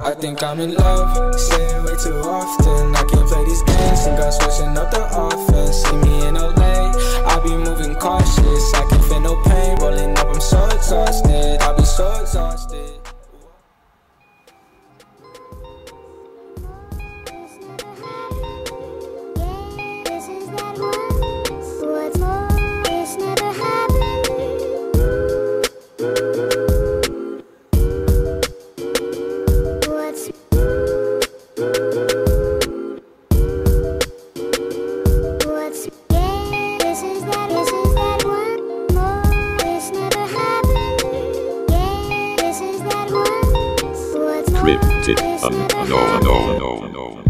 I think I'm in love, say it way too often. I can't play these games, think I'm switching up the offense. See me in LA, I be moving cautious. I can feel no pain, rolling up, I'm so exhausted. I be so exhausted. Um, no, no, no, no.